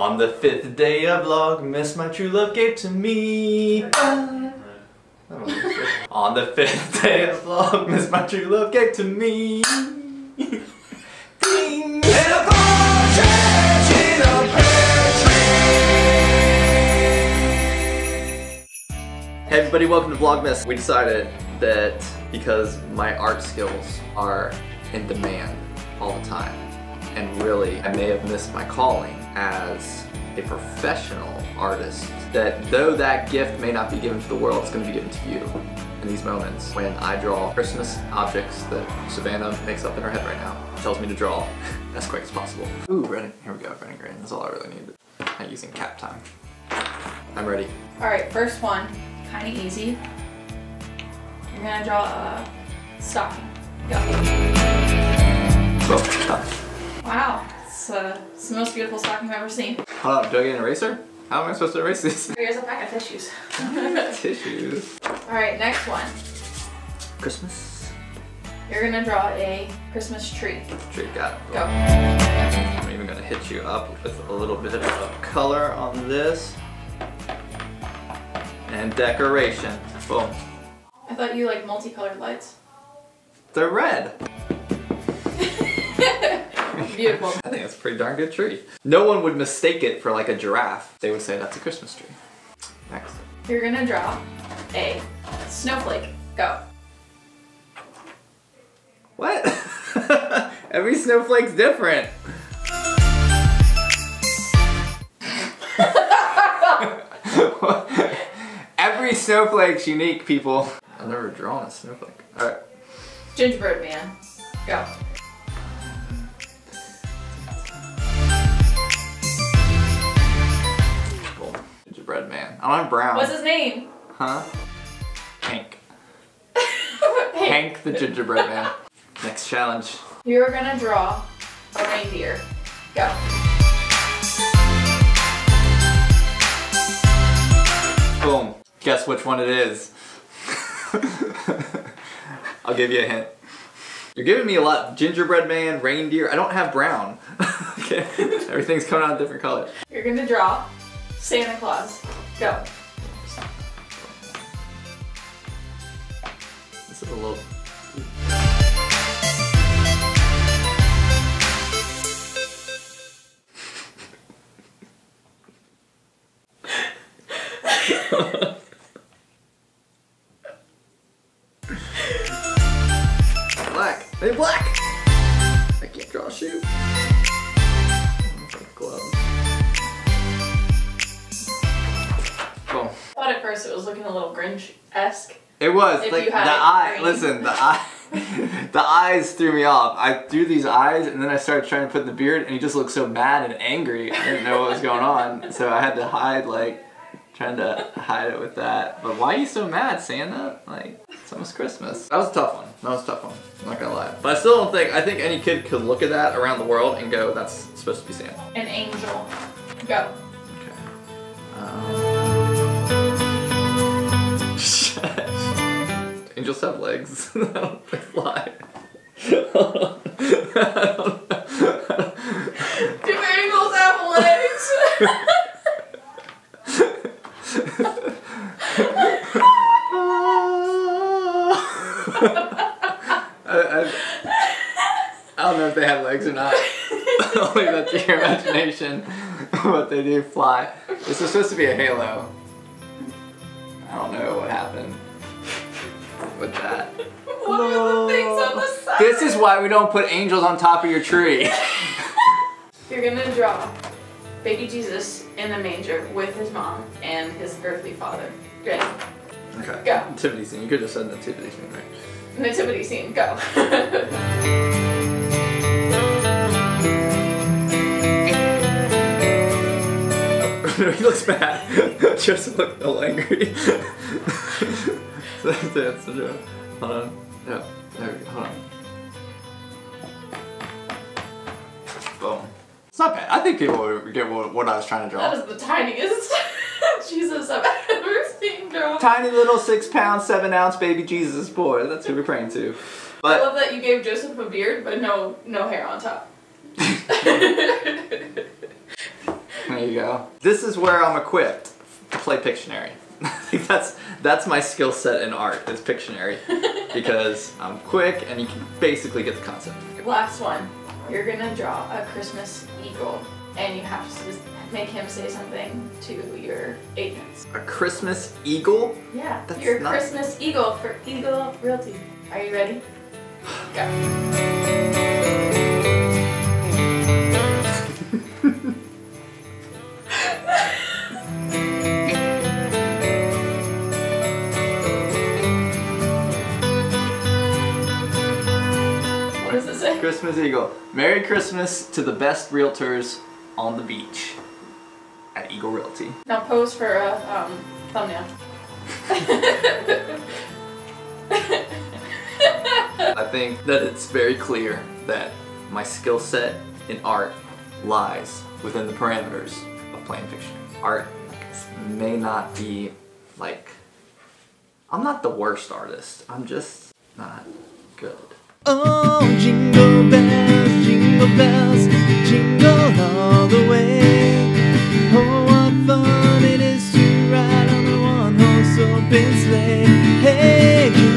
On the fifth day of Vlogmas, my true love gave to me. On the fifth day of Vlogmas, my true love gave to me. Hey everybody, welcome to Vlogmas. We decided that because my art skills are in demand all the time, and really I may have missed my calling as a professional artist, that though that gift may not be given to the world, it's going to be given to you in these moments when I draw Christmas objects that Savannah makes up in her head right now. Tells me to draw as quick as possible. Ooh, red, here we go, red and green. That's all I really need. Not using cap time. I'm ready. Alright, first one, kind of easy. You're gonna draw a stocking. Go. Oh. Wow, it's, uh, it's the most beautiful stocking I've ever seen. Hold on, do I get an eraser? How am I supposed to erase this? Here's a pack of tissues. Tissues. Alright, next one. Christmas You're gonna draw a Christmas tree. tree. Got it. Go. I'm even gonna hit you up with a little bit of color on this. And decoration. Boom. I thought you like multicolored lights. They're red. Beautiful. I think that's a pretty darn good tree. No one would mistake it for like a giraffe. They would say that's a Christmas tree. Next. You're gonna draw a snowflake. Go. What? Every snowflake's different. Every snowflake's unique, people. I've never drawn a snowflake. Alright. Gingerbread man. Go. Gingerbread man. I don't brown. What's his name? Huh? Hank. Hank the gingerbread man. Next challenge. You're gonna draw a reindeer. Go. Boom. Guess which one it is. I'll give you a hint. You're giving me a lot. Gingerbread man, reindeer. I don't have brown. okay. Everything's coming out in different color. You're gonna draw Santa Claus. Go. This is a little. black. first it was looking a little Grinch-esque. It was If like you the eye. green. Listen, the eye. the eyes threw me off. I drew these eyes, and then I started trying to put the beard, and he just looked so mad and angry. I didn't know what was going on, so I had to hide, like, trying to hide it with that. But why are you so mad, Santa? Like, it's almost Christmas. That was a tough one. That was a tough one. I'm not gonna lie. But I still don't think. I think any kid could look at that around the world and go, "That's supposed to be Santa." An angel. Go. Okay. Um... Angels have legs. I don't they fly. Do angels have legs? I, I, I don't know if they have legs or not. I'll leave that to your imagination. but they do fly. This is supposed to be a halo. I don't know what happened with that. what are the things on the side? This is why we don't put angels on top of your tree. You're gonna draw baby Jesus in a manger with his mom and his earthly father. Ready? Okay. Go. Nativity scene. You could have said nativity scene, right? Nativity scene. Go. he looks bad. Just look a little angry. That's the joke. Hold on. Yeah, there we go. Hold on. Boom. It's not bad. I think people would get what, what I was trying to that draw. is the tiniest Jesus I've ever seen drawn. Tiny little six pound, seven ounce baby Jesus boy. That's who we're praying to. I love that you gave Joseph a beard, but no no hair on top. There you go. This is where I'm equipped to play Pictionary. Think that's that's my skill set in art is Pictionary because I'm quick and you can basically get the concept. Last one. You're gonna draw a Christmas eagle, and you have to make him say something to your agents. A Christmas eagle? Yeah, That's your not- Christmas eagle for Eagle Realty. Are you ready? Go. Christmas eagle. Merry Christmas to the best realtors on the beach at Eagle Realty. Now pose for a um, thumbnail. I think that it's very clear that my skill set in art lies within the parameters of playing fiction. Art may not be like I'm not the worst artist. I'm just not good. Oh, bells, jingle bells, jingle all the way. Oh, what fun it is to ride on a one-horse open sleigh. Hey.